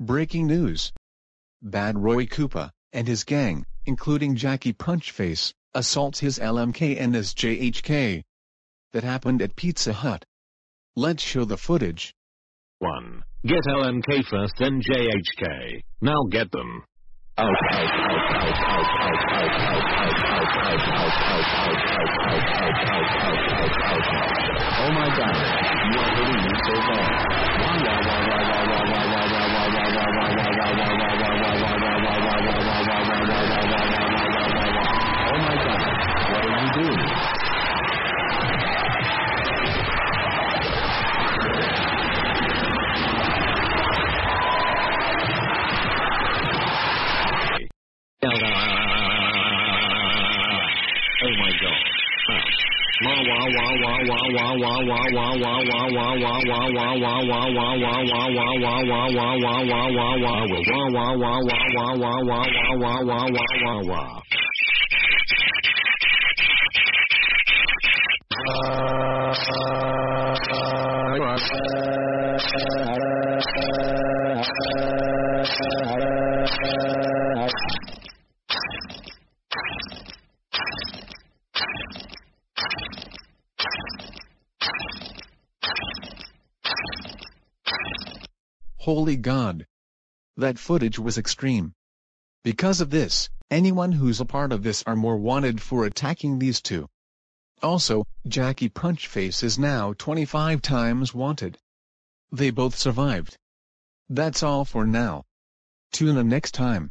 Breaking news. Bad Roy Koopa, and his gang, including Jackie Punchface, assaults his LMK and his JHK. That happened at Pizza Hut. Let's show the footage. 1. Get LMK first then JHK. Now get them. Oh Oh my god, what are you doing? Uh... Holy God! That footage was extreme. Because of this, anyone who's a part of this are more wanted for attacking these two. Also, Jackie Punchface is now 25 times wanted. They both survived. That's all for now. Tune in next time.